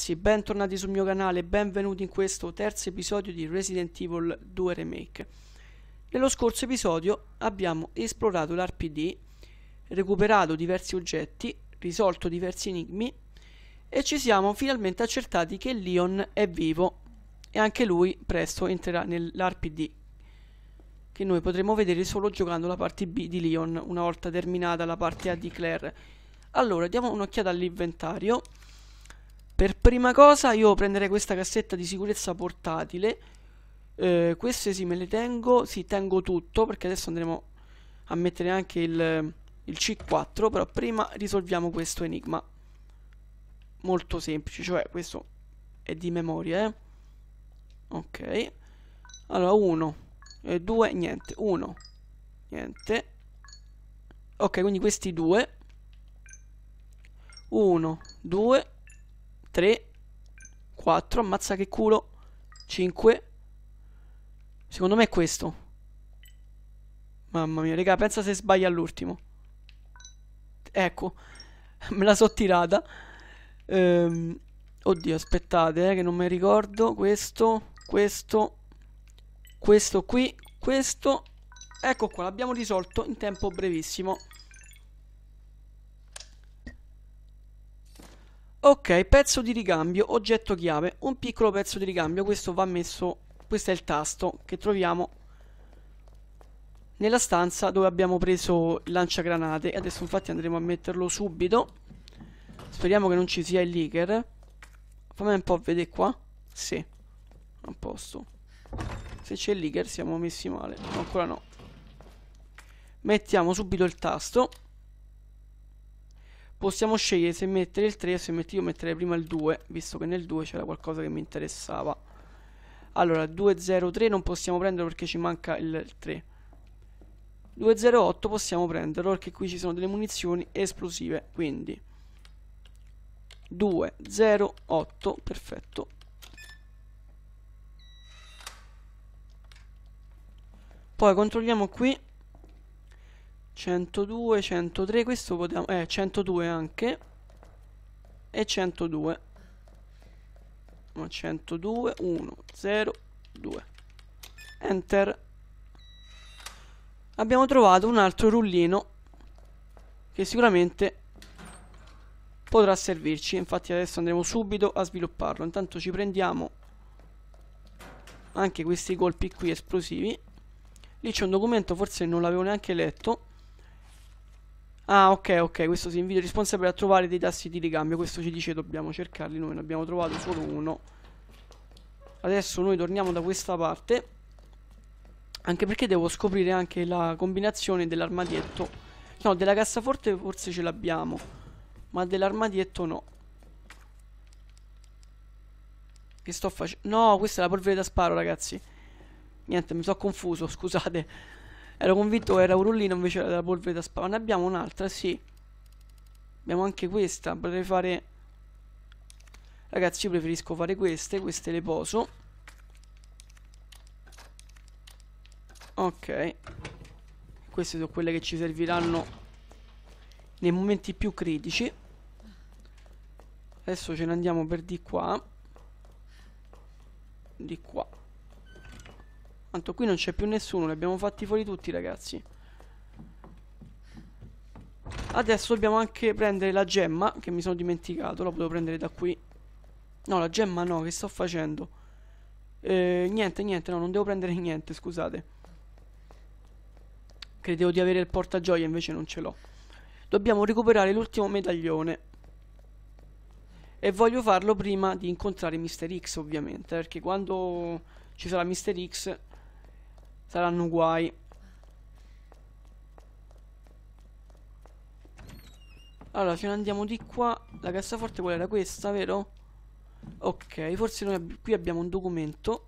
ragazzi, bentornati sul mio canale, benvenuti in questo terzo episodio di Resident Evil 2 Remake. Nello scorso episodio abbiamo esplorato l'RPD, recuperato diversi oggetti, risolto diversi enigmi e ci siamo finalmente accertati che Leon è vivo e anche lui presto entrerà nell'RPD che noi potremo vedere solo giocando la parte B di Leon una volta terminata la parte A di Claire. Allora, diamo un'occhiata all'inventario. Per prima cosa io prenderei questa cassetta di sicurezza portatile. Eh, queste sì me le tengo, sì tengo tutto perché adesso andremo a mettere anche il, il C4, però prima risolviamo questo enigma. Molto semplice, cioè questo è di memoria, eh. Ok. Allora, 1 e 2, niente. 1, niente. Ok, quindi questi due. 1, 2, 3, 4, ammazza che culo, 5. Secondo me è questo. Mamma mia, raga, pensa se sbaglia all'ultimo. Ecco, me la so tirata. Ehm, oddio, aspettate, eh, che non mi ricordo. Questo, questo, questo qui, questo. Ecco qua, l'abbiamo risolto in tempo brevissimo. Ok, pezzo di ricambio, oggetto chiave, un piccolo pezzo di ricambio, questo va messo, questo è il tasto che troviamo nella stanza dove abbiamo preso il lanciagranate, adesso infatti andremo a metterlo subito, speriamo che non ci sia il leaker, fammi un po' vedere qua, sì, a posto, se c'è il leaker siamo messi male, ancora no, mettiamo subito il tasto, possiamo scegliere se mettere il 3 o se mettere io metterei prima il 2 visto che nel 2 c'era qualcosa che mi interessava. Allora 203 non possiamo prenderlo perché ci manca il 3 208 possiamo prenderlo perché qui ci sono delle munizioni esplosive quindi. 208 perfetto. Poi controlliamo qui 102, 103, questo potevamo... Eh, 102 anche. E 102. Ma 102, 1, 0, 2. Enter. Abbiamo trovato un altro rullino che sicuramente potrà servirci. Infatti adesso andremo subito a svilupparlo. Intanto ci prendiamo anche questi colpi qui esplosivi. Lì c'è un documento, forse non l'avevo neanche letto Ah, ok, ok, questo si invita il responsabile a trovare dei tassi di ricambio. Questo ci dice dobbiamo cercarli, noi ne abbiamo trovato solo uno. Adesso noi torniamo da questa parte. Anche perché devo scoprire anche la combinazione dell'armadietto. No, della cassaforte forse ce l'abbiamo. Ma dell'armadietto no. Che sto facendo? No, questa è la polvere da sparo, ragazzi. Niente, mi sono confuso, scusate. Ero convinto che era un rullino invece della polvere da sparo. Ne abbiamo un'altra, sì. Abbiamo anche questa. Potrei fare... Ragazzi, io preferisco fare queste. Queste le poso. Ok. Queste sono quelle che ci serviranno nei momenti più critici. Adesso ce ne andiamo per di qua. Di qua. Tanto qui non c'è più nessuno, li abbiamo fatti fuori tutti ragazzi. Adesso dobbiamo anche prendere la gemma, che mi sono dimenticato, la potevo prendere da qui. No, la gemma no, che sto facendo? Eh, niente, niente, no, non devo prendere niente, scusate. Credevo di avere il portagioia, invece non ce l'ho. Dobbiamo recuperare l'ultimo medaglione. E voglio farlo prima di incontrare Mr. X, ovviamente, perché quando ci sarà Mr. X saranno guai. Allora, se andiamo di qua, la cassaforte qual era questa, vero? Ok, forse noi ab qui abbiamo un documento.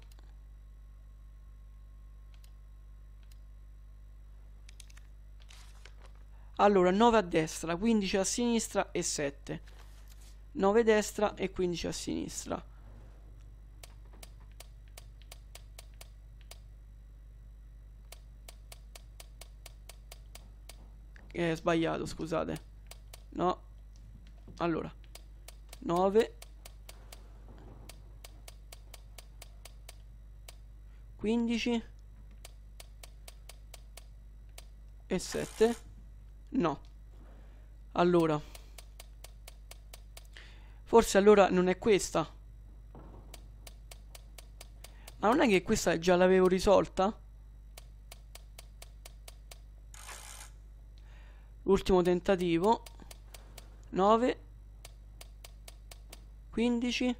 Allora, 9 a destra, 15 a sinistra e 7. 9 a destra e 15 a sinistra. Eh, sbagliato, scusate. No. Allora. 9. 15. E 7. No. Allora. Forse allora non è questa. Ma non è che questa già l'avevo risolta? L'ultimo tentativo. 9 15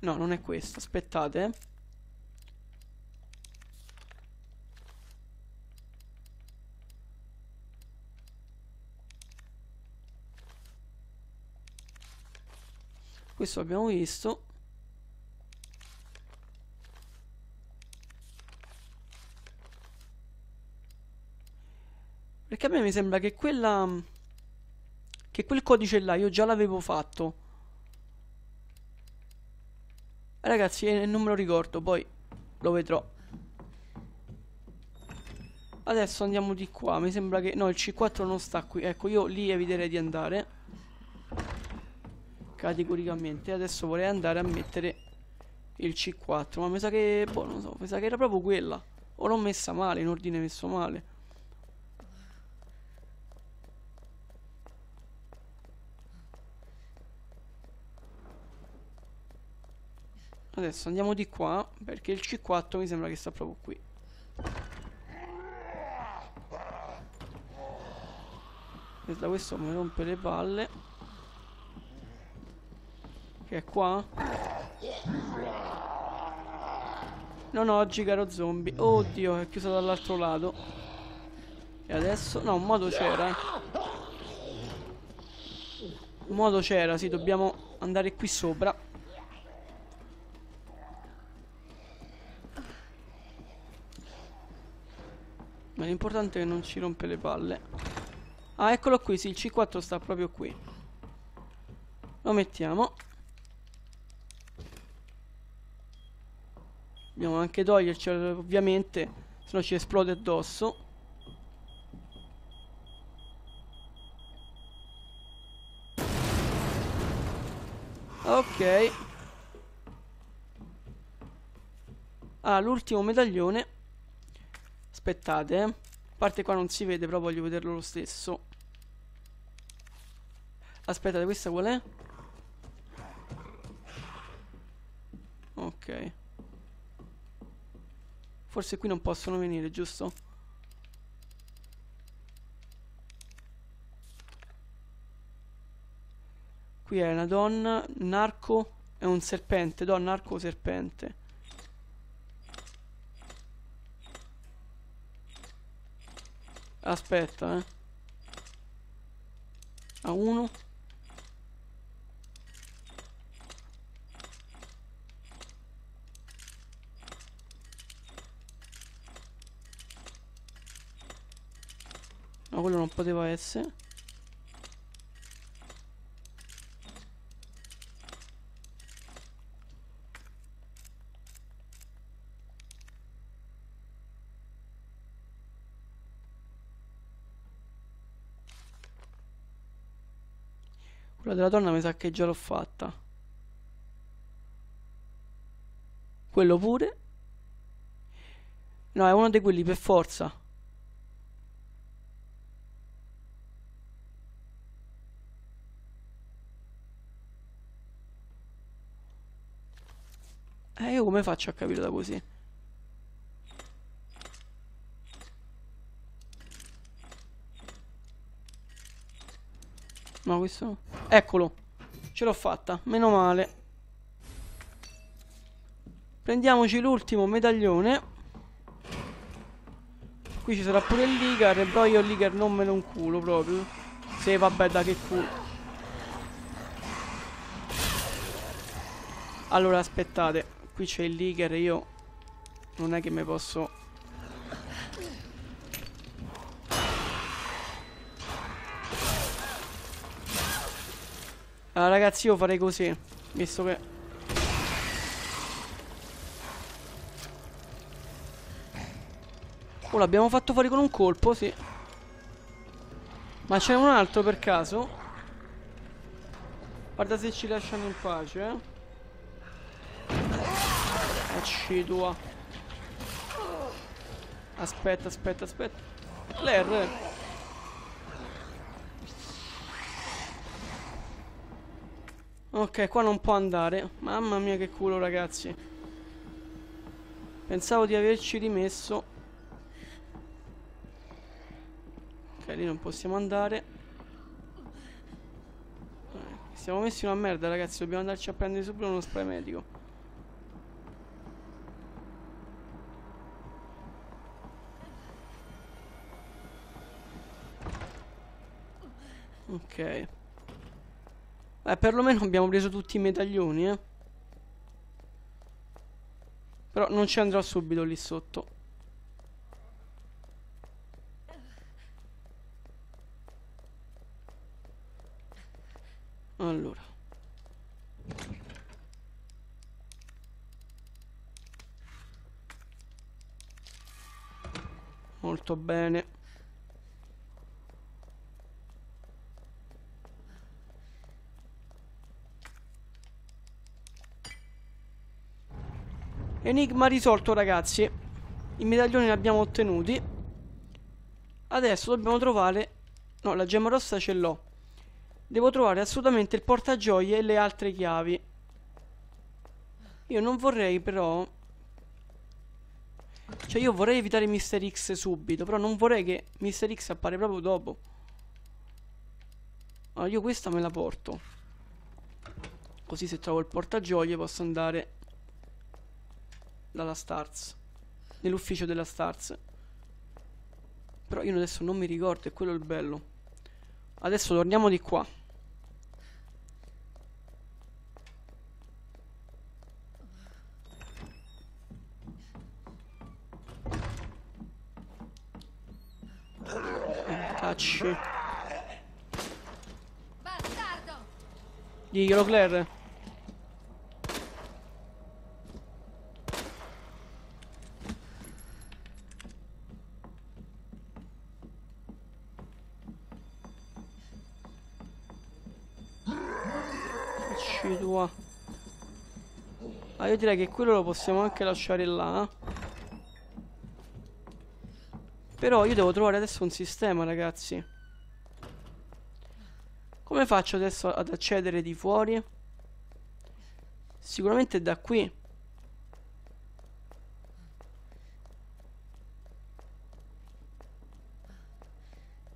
No, non è questa, aspettate eh. Questo abbiamo visto Perché a me mi sembra che quella... Che quel codice là io già l'avevo fatto. Ragazzi, non me lo ricordo, poi lo vedrò. Adesso andiamo di qua, mi sembra che... No, il C4 non sta qui. Ecco, io lì eviterei di andare. Categoricamente. Adesso vorrei andare a mettere il C4. Ma mi sa che... Boh, non so, mi sa che era proprio quella. O l'ho messa male, in ordine messo male. Adesso andiamo di qua perché il C4 mi sembra che sta proprio qui. Da questo mi rompe le palle. Che è qua? Non oggi caro zombie. Oddio, è chiuso dall'altro lato. E adesso? No, un modo c'era. Un modo c'era, sì, dobbiamo andare qui sopra. L'importante è che non ci rompe le palle. Ah, eccolo qui, sì, il C4 sta proprio qui. Lo mettiamo. Dobbiamo anche togliercelo, ovviamente, se no ci esplode addosso. Ok. Ah, l'ultimo medaglione Aspettate, eh. Parte qua non si vede, però voglio vederlo lo stesso. Aspettate, questa qual è? Ok. Forse qui non possono venire, giusto? Qui è una donna, narco e un serpente. Donna, arco, serpente. Aspetta, eh. A uno. Ma quello non poteva essere. Quella della donna mi sa che già l'ho fatta. Quello pure. No, è uno di quelli per forza. Eh, io come faccio a capire da così? No, questo... Eccolo. Ce l'ho fatta. Meno male. Prendiamoci l'ultimo medaglione. Qui ci sarà pure il Ligar. Però io il Ligar non me lo inculo proprio. Sì, vabbè, da che culo. Allora, aspettate. Qui c'è il Ligar. Io non è che mi posso Allora, ragazzi, io farei così. Visto che... Oh, l'abbiamo fatto fuori con un colpo, sì. Ma c'è un altro per caso? Guarda se ci lasciano in pace, eh. Acci tua. Aspetta, aspetta, aspetta. L'R. Ok, qua non può andare. Mamma mia che culo, ragazzi. Pensavo di averci rimesso. Ok, lì non possiamo andare. Eh, siamo messi una merda, ragazzi. Dobbiamo andarci a prendere subito uno spray medico. Ok. Eh, perlomeno abbiamo preso tutti i medaglioni, eh. Però non ci andrò subito lì sotto. Allora. Molto bene. Enigma risolto ragazzi I medaglioni li abbiamo ottenuti Adesso dobbiamo trovare No la gemma rossa ce l'ho Devo trovare assolutamente il portagioie e le altre chiavi Io non vorrei però Cioè io vorrei evitare Mr. X subito Però non vorrei che Mr. X appare proprio dopo Allora io questa me la porto Così se trovo il portagioie posso andare dalla Stars nell'ufficio della Stars però io adesso non mi ricordo è quello il bello. Adesso torniamo di qua. Cacci. Diglielo Claire tua Ah io direi che quello lo possiamo anche lasciare là Però io devo trovare adesso un sistema ragazzi Come faccio adesso ad accedere di fuori? Sicuramente da qui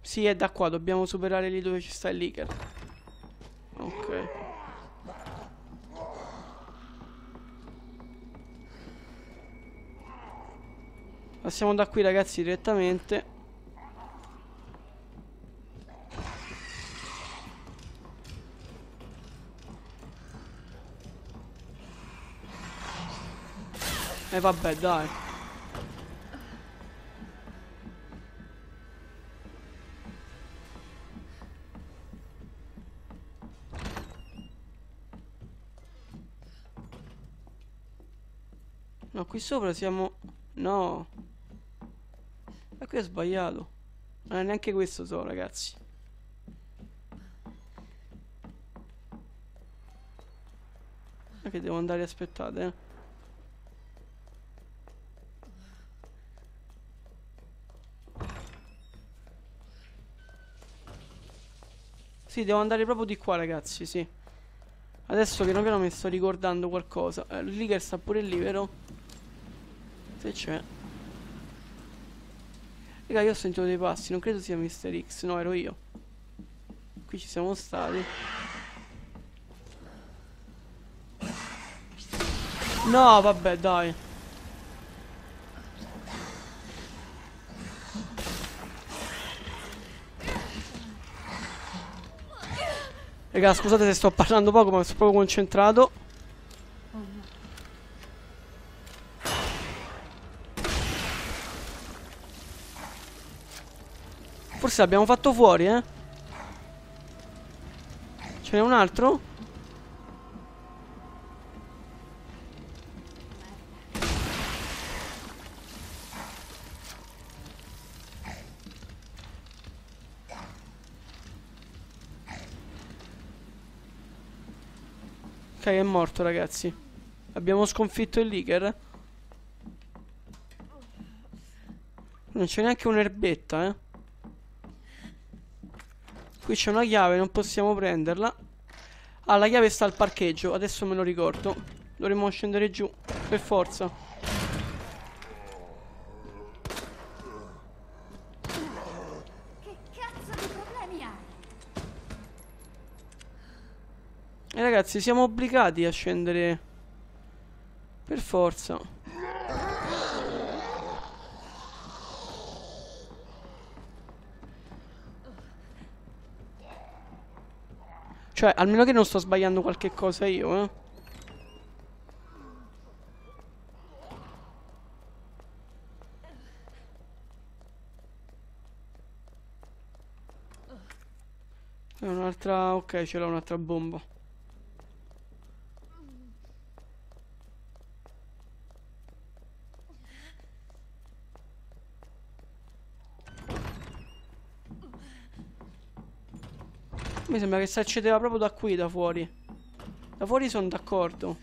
Sì, è da qua, dobbiamo superare lì dove ci sta il leaker. Ok. Passiamo da qui ragazzi direttamente. E eh, vabbè dai. No qui sopra siamo No qui ho sbagliato. Non è neanche questo so, ragazzi. Che devo andare, aspettate, eh. Sì, devo andare proprio di qua, ragazzi, sì. Adesso piano piano mi sto ricordando qualcosa. Eh, che sta pure lì, vero? Se c'è. Raga, io ho sentito dei passi, non credo sia Mr. X, no, ero io. Qui ci siamo stati. No, vabbè, dai. Raga, scusate se sto parlando poco, ma sono proprio concentrato. Max l'abbiamo fatto fuori, eh. Ce n'è un altro? Ok, è morto, ragazzi. Abbiamo sconfitto il Liger. Non c'è neanche un'erbetta, eh. Qui c'è una chiave, non possiamo prenderla. Ah, la chiave sta al parcheggio, adesso me lo ricordo. Dovremmo scendere giù, per forza. Che cazzo di problemi hai? E ragazzi, siamo obbligati a scendere. Per forza. Cioè, almeno che non sto sbagliando qualche cosa io, eh. Un'altra... Ok, ce l'ho un'altra bomba. Mi sembra che si accedeva proprio da qui, da fuori. Da fuori sono d'accordo.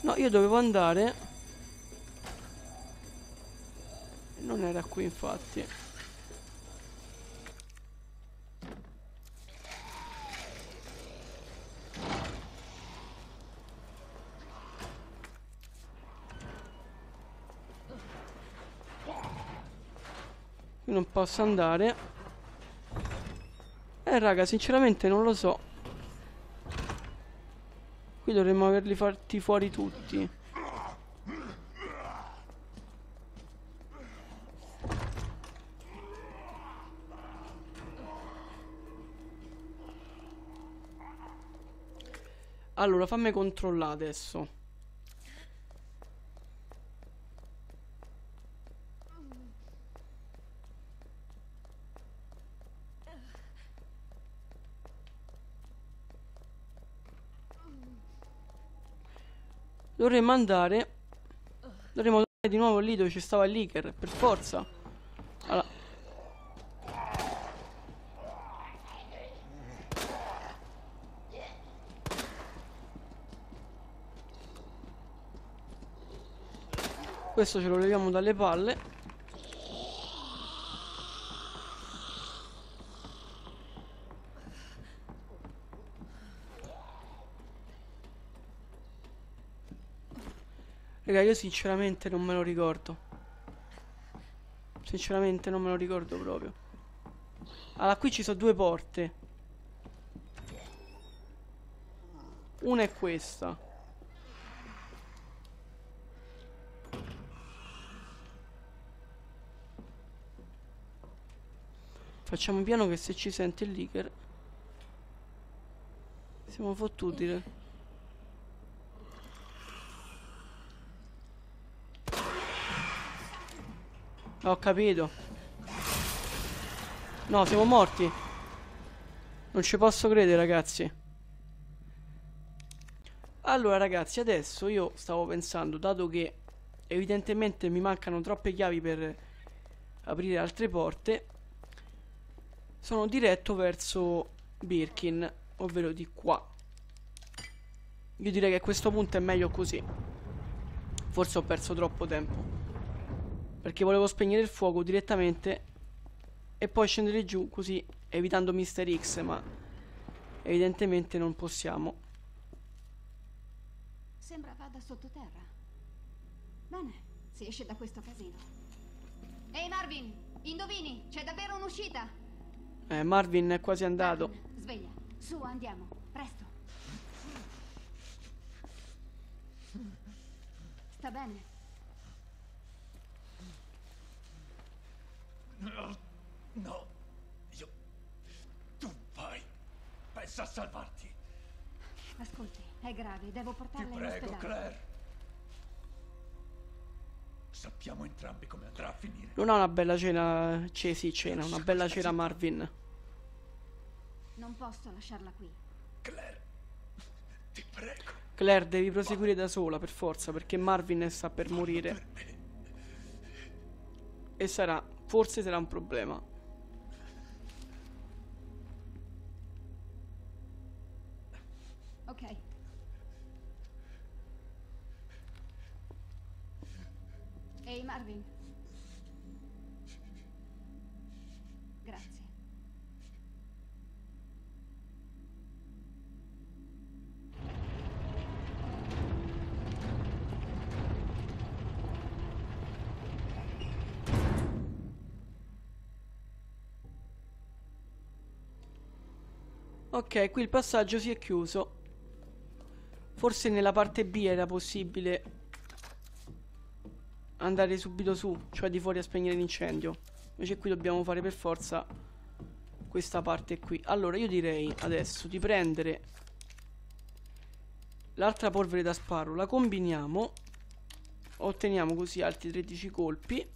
No, io dovevo andare. Non era qui, infatti. Qui non posso andare. Eh, raga, sinceramente non lo so. Qui dovremmo averli fatti fuori tutti. Allora, fammi controllare adesso. Dovremmo andare. Dovremmo andare di nuovo lì dove ci stava l'Iker, per forza. Allora. Questo ce lo leviamo dalle palle. Raga, io sinceramente non me lo ricordo. Sinceramente non me lo ricordo proprio. Allora, qui ci sono due porte. Una è questa. Facciamo piano che se ci sente il leaker Siamo fottuti Ho capito No siamo morti Non ci posso credere ragazzi Allora ragazzi adesso io stavo pensando Dato che evidentemente mi mancano troppe chiavi per aprire altre porte sono diretto verso Birkin, ovvero di qua. Io direi che a questo punto è meglio così. Forse ho perso troppo tempo. Perché volevo spegnere il fuoco direttamente e poi scendere giù così evitando Mr. X, ma evidentemente non possiamo. Sembra vada sottoterra. Bene, si esce da questo casino. Ehi Marvin, indovini, c'è davvero un'uscita? Eh, Marvin è quasi andato. Marvin, sveglia, su andiamo, presto. Sta bene? No, no, io... Tu vai, pensa a salvarti. Ascolti, è grave, devo Ti portarla in prego, ospedale. Claire. Sappiamo entrambi come andrà a finire. Non ha una bella cena, sì, cena, una bella cena Marvin. Non posso lasciarla qui. Claire, ti prego. Claire, devi proseguire da sola, per forza, perché Marvin sta per morire. Per. E sarà, forse sarà un problema. Ok, qui il passaggio si è chiuso. Forse nella parte B era possibile andare subito su, cioè di fuori a spegnere l'incendio. Invece qui dobbiamo fare per forza questa parte qui. Allora io direi adesso di prendere l'altra polvere da sparo, la combiniamo, otteniamo così altri 13 colpi.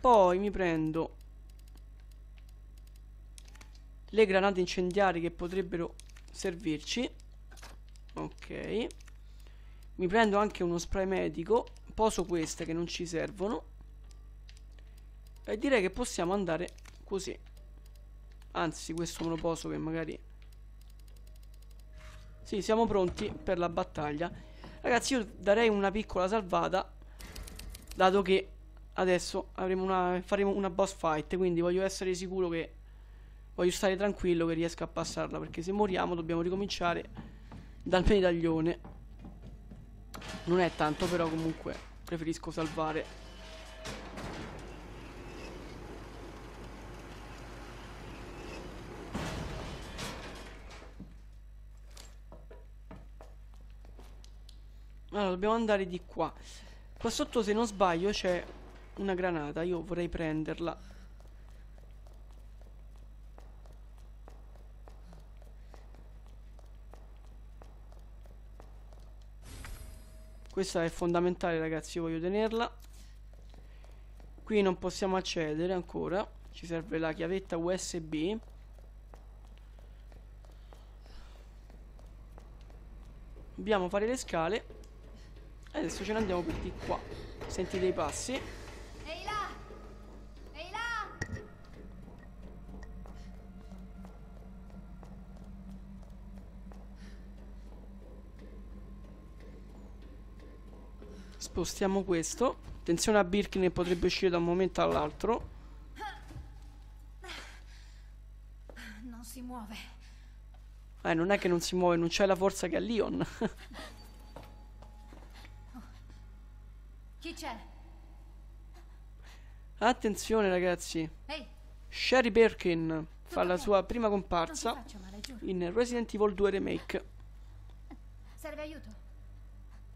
Poi mi prendo le granate incendiarie che potrebbero servirci. Ok. Mi prendo anche uno spray medico poso queste che non ci servono e direi che possiamo andare così. Anzi questo me lo poso che magari sì siamo pronti per la battaglia. Ragazzi io darei una piccola salvata dato che adesso una, faremo una boss fight quindi voglio essere sicuro che voglio stare tranquillo che riesca a passarla perché se moriamo dobbiamo ricominciare dal medaglione. Non è tanto però comunque preferisco salvare. Allora dobbiamo andare di qua. Qua sotto se non sbaglio c'è una granata. Io vorrei prenderla questa è fondamentale ragazzi io voglio tenerla. Qui non possiamo accedere ancora. Ci serve la chiavetta usb dobbiamo fare le scale. E adesso ce ne andiamo di qua. Sentite i passi Spostiamo questo. Attenzione a Birkin che potrebbe uscire da un momento all'altro. Non si muove. Eh, non è che non si muove, non c'è la forza che ha Leon. Chi c'è? Attenzione ragazzi. Ehi. Sherry Birkin fa la sua prima comparsa in Resident Evil 2 Remake. Serve aiuto?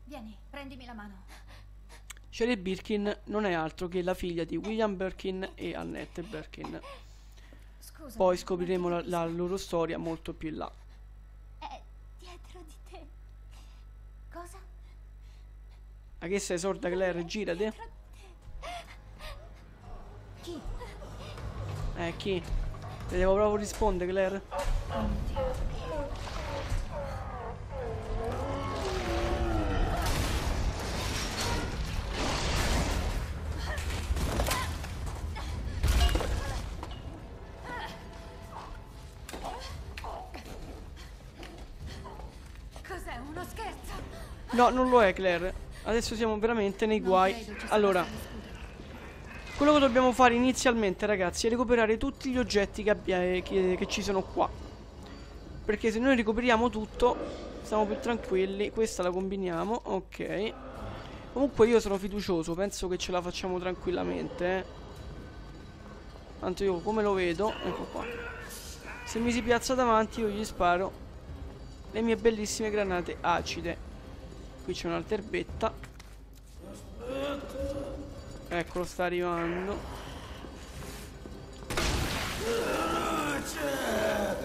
Vieni, prendimi la mano. Sherry Birkin non è altro che la figlia di William Birkin e Annette Birkin. Poi scopriremo la, la, loro storia molto più in là. È dietro di te. Cosa? Ma che sei sorda Claire? Girate. Chi? Eh, chi? Te devo proprio rispondere, Claire. Oh, No, non lo è Claire. Adesso siamo veramente nei guai. Allora, quello che dobbiamo fare inizialmente, ragazzi, è recuperare tutti gli oggetti che, abbia, che, che ci sono qua. Perché se noi recuperiamo tutto, stiamo più tranquilli. Questa la combiniamo, ok. Comunque io sono fiducioso, penso che ce la facciamo tranquillamente, eh. Tanto io come lo vedo, ecco qua. Se mi si piazza davanti io gli sparo le mie bellissime granate acide. Qui c'è un'altra erbetta. Eccolo sta arrivando.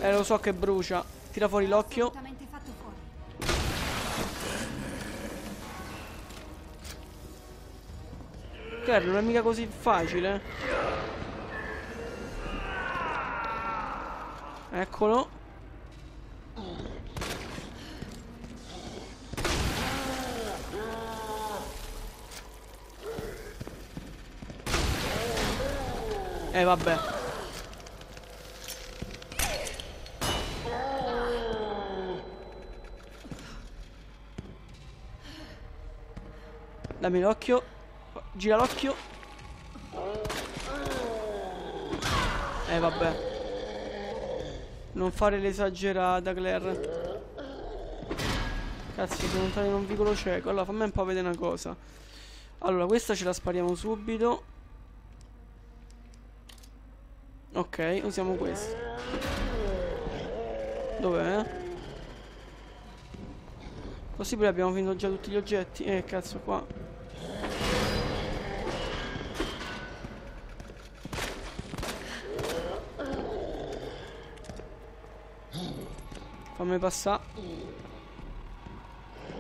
Eh lo so che brucia. Tira fuori l'occhio. Claire non è mica così facile. Eccolo Eh vabbè Dammi l'occhio gira l'occhio. Eh vabbè. Non fare l'esagerata, Claire. Cazzo, sono entrato in un vicolo cieco. Allora, fammi un po' vedere una cosa. Allora, questa ce la spariamo subito. Ok, usiamo questa. Dov'è? Possibile abbiamo finito già tutti gli oggetti? Eh, cazzo, qua. Fammi passare.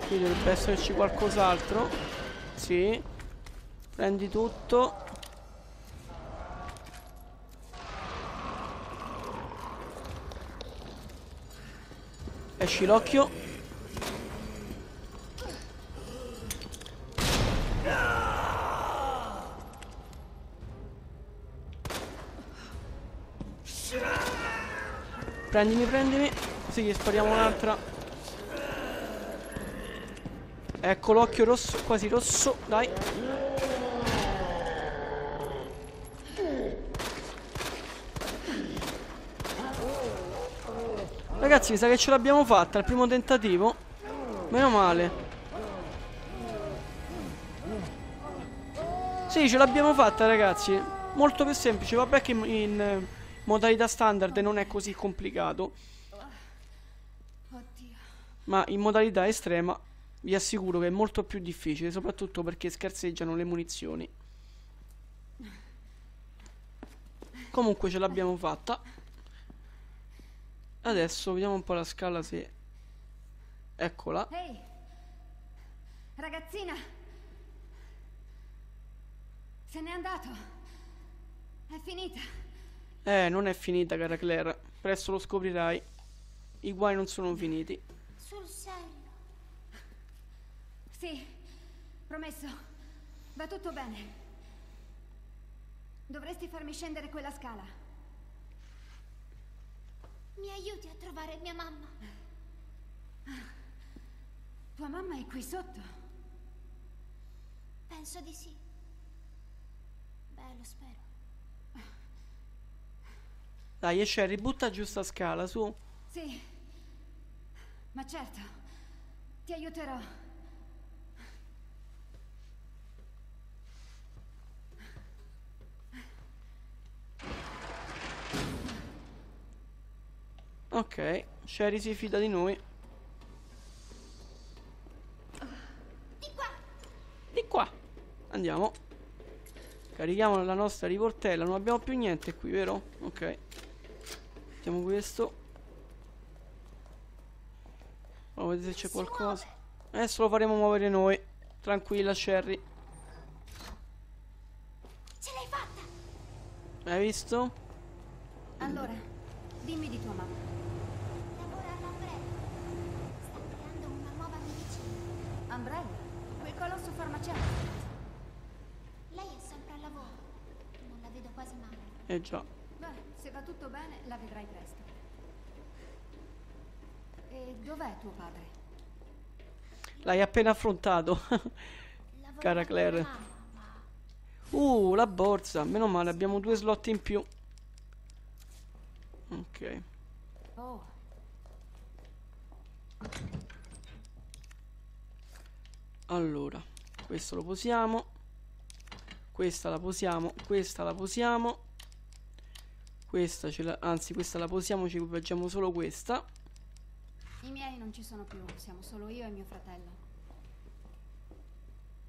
Qui dovrebbe esserci qualcos'altro. Sì. Prendi tutto. Esci l'occhio. Prendimi, prendimi. Sì, spariamo un'altra. Ecco l'occhio rosso, quasi rosso. Dai. Ragazzi, mi sa che ce l'abbiamo fatta al primo tentativo. Meno male. Sì, ce l'abbiamo fatta, ragazzi. Molto più semplice. Vabbè che in, in modalità standard non è così complicato. Ma in modalità estrema vi assicuro che è molto più difficile, soprattutto perché scarseggiano le munizioni. Comunque ce l'abbiamo fatta. Adesso vediamo un po' la scala se... Eccola. Ehi! Ragazzina! Se n'è andato! È finita! Eh, non è finita, cara Claire. Presto lo scoprirai. I guai non sono finiti. Sul serio? Sì, promesso. Va tutto bene. Dovresti farmi scendere quella scala. Mi aiuti a trovare mia mamma. Tua mamma è qui sotto? Penso di sì. Beh, lo spero. Dai, Sherry, butta giù sta scala, su. Sì. Ma certo. Ti aiuterò. Ok, Sherry si fida di noi. Di qua. Di qua. Andiamo. Carichiamo la nostra riportella. Non abbiamo più niente qui, vero? Ok. Mettiamo questo. Vediamo vedere se c'è qualcosa. Adesso lo faremo muovere noi. Tranquilla, Sherry. Ce l'hai fatta! Hai visto? Allora, dimmi di tua mamma. Eh già. Beh, se va tutto bene, la vedrai presto. E dov'è tuo padre? L'hai appena affrontato. Cara Claire. Uh, la borsa. Meno male, abbiamo due slot in più. Ok. Oh, Allora, questo lo posiamo. Questa la posiamo. Questa la posiamo. Questa ce la... Anzi, questa la posiamo, ci equipaggiamo solo questa. i miei non ci sono più, siamo solo io e mio fratello.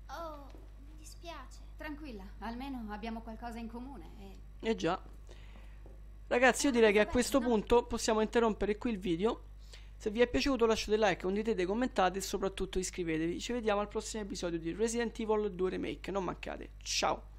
Oh, mi dispiace. Tranquilla, almeno abbiamo qualcosa in comune e Eh già. Ragazzi, io direi che a questo punto possiamo interrompere qui il video. Se vi è piaciuto lasciate like, condividete, commentate e soprattutto iscrivetevi. Ci vediamo al prossimo episodio di Resident Evil 2 Remake. Non mancate. Ciao.